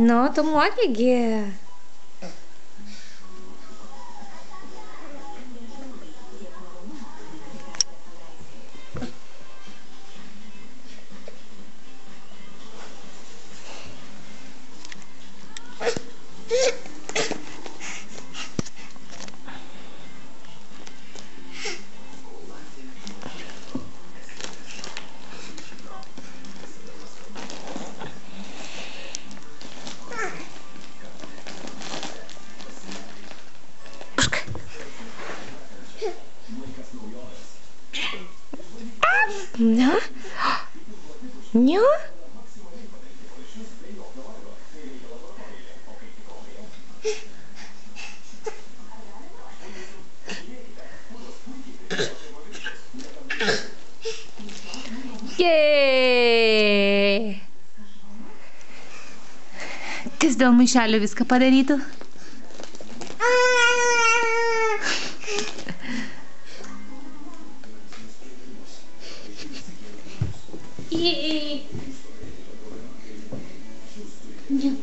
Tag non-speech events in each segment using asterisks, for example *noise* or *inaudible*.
No, tomu adiek je. No? No? Jej! Kas dėl maišelio viską padarytų? Jej! you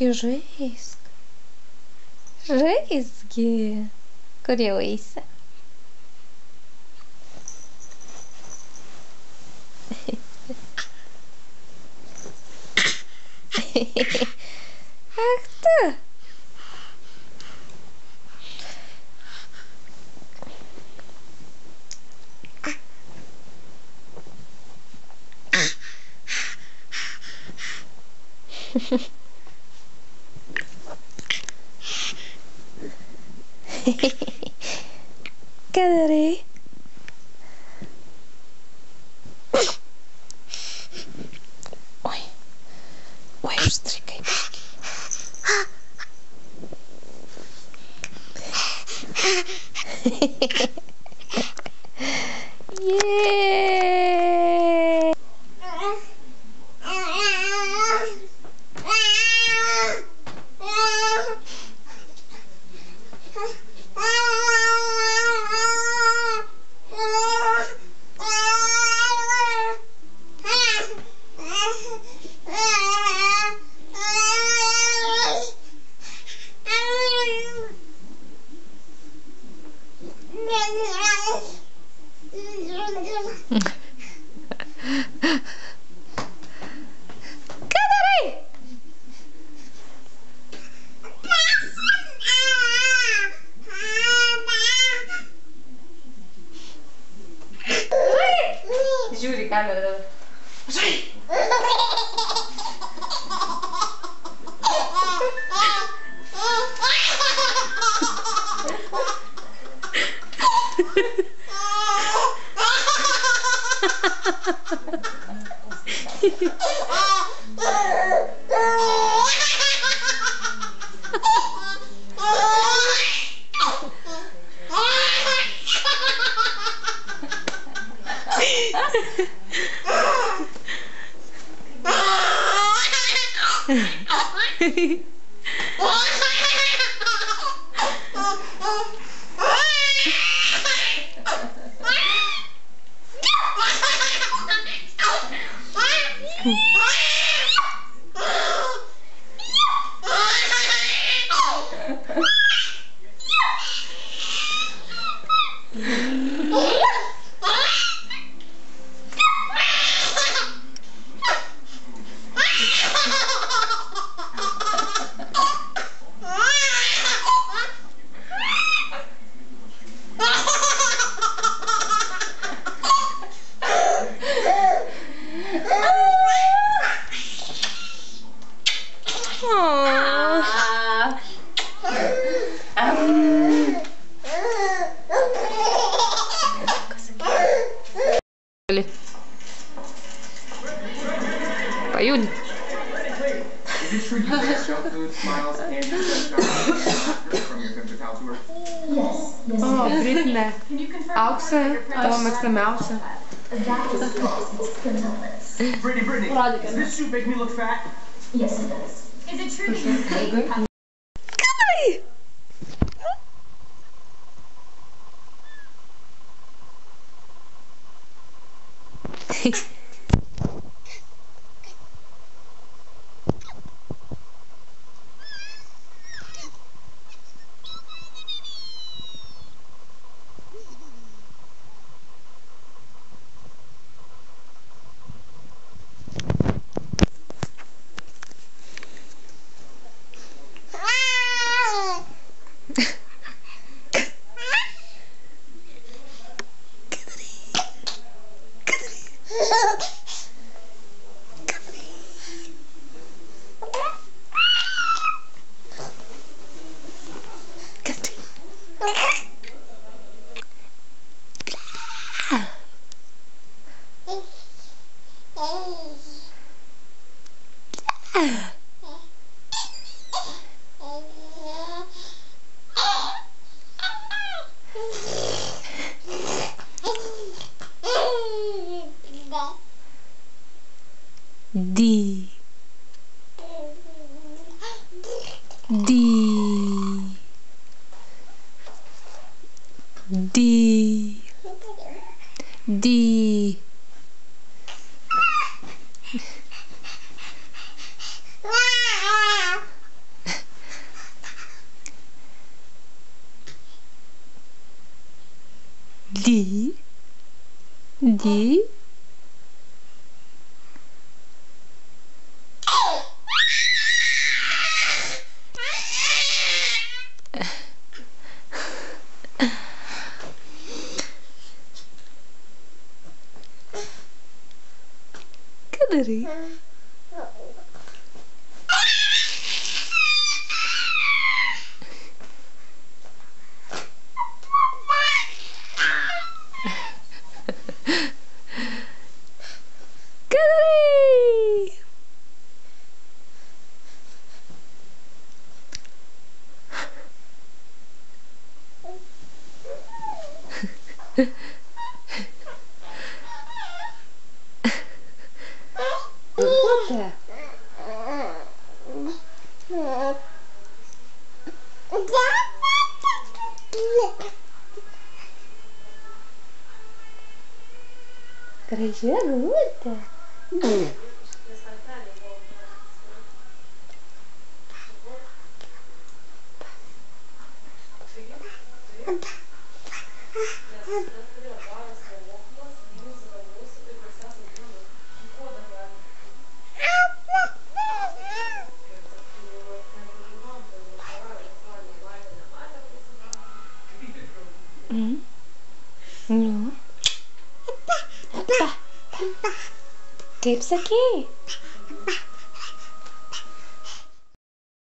жиск. Жиски. Курилися. Ах ты! Mm-hmm. *laughs* *laughs* darai? Oi. Oi, užstrikai. Jee! picarlo, ¡Sí! *laughs* Cool. *laughs* Miles, Andy, just got from your Femme Fatale tour. Yes, yes. O, Britne. Can you confirm Aukse, to mėgstamiausia. That is false. Brittany, Brittany, does this suit make me look fat? Yes, it does. Is it true that you fake Kadrai! D D D D D D city. geruda? Hum. Tip की?